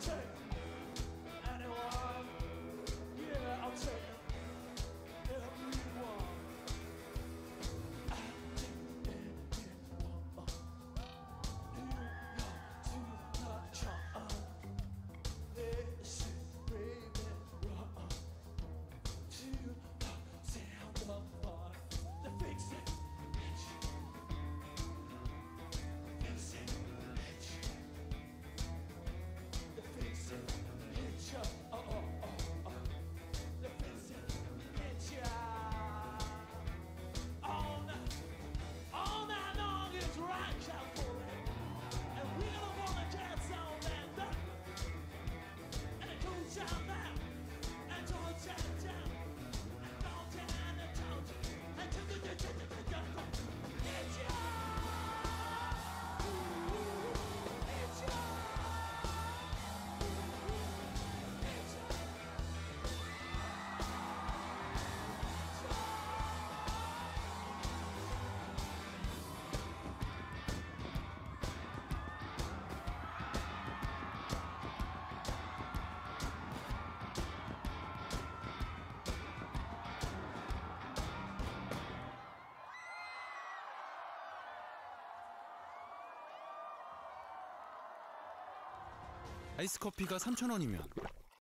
check. 아이스커피가 3,000원이면